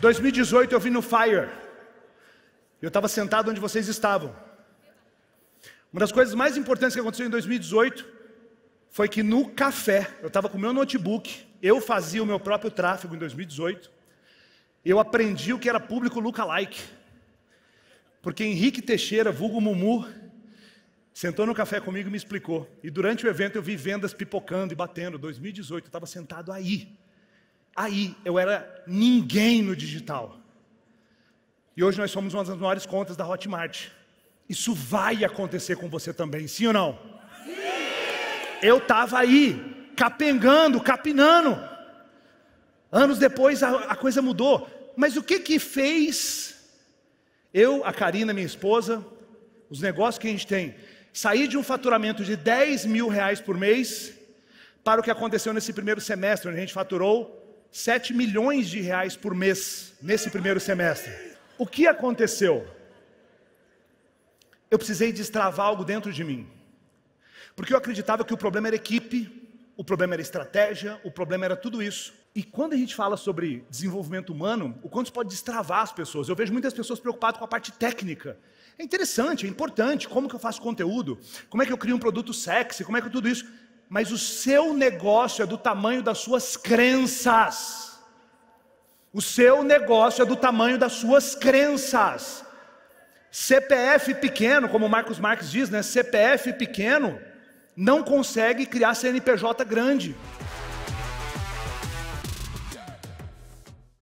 2018 eu vim no Fire. Eu estava sentado onde vocês estavam. Uma das coisas mais importantes que aconteceu em 2018 foi que no café, eu estava com o meu notebook, eu fazia o meu próprio tráfego em 2018. Eu aprendi o que era público lookalike. Porque Henrique Teixeira, vulgo Mumu, sentou no café comigo e me explicou. E durante o evento eu vi vendas pipocando e batendo. 2018, eu estava sentado aí. Aí, eu era ninguém no digital. E hoje nós somos uma das maiores contas da Hotmart. Isso vai acontecer com você também, sim ou não? Sim! Eu estava aí, capengando, capinando. Anos depois a, a, coisa mudou. Mas o que que fez eu, a Karina, minha esposa, os negócios que a gente tem, sair de um faturamento de 10 mil reais por mês para o que aconteceu nesse primeiro semestre, onde a gente faturou 7 milhões de reais por mês nesse primeiro semestre. O que aconteceu? Eu precisei destravar algo dentro de mim. Porque eu acreditava que o problema era equipe, o problema era estratégia, o problema era tudo isso. E quando a gente fala sobre desenvolvimento humano, o quanto pode destravar as pessoas. Eu vejo muitas pessoas preocupadas com a parte técnica. É interessante, é importante, como que eu faço conteúdo, como é que eu crio um produto sexy, como é que tudo isso mas o seu negócio é do tamanho das suas crenças. O seu negócio é do tamanho das suas crenças. CPF pequeno, como o Marcos Marques diz, né? CPF pequeno não consegue criar CNPJ grande.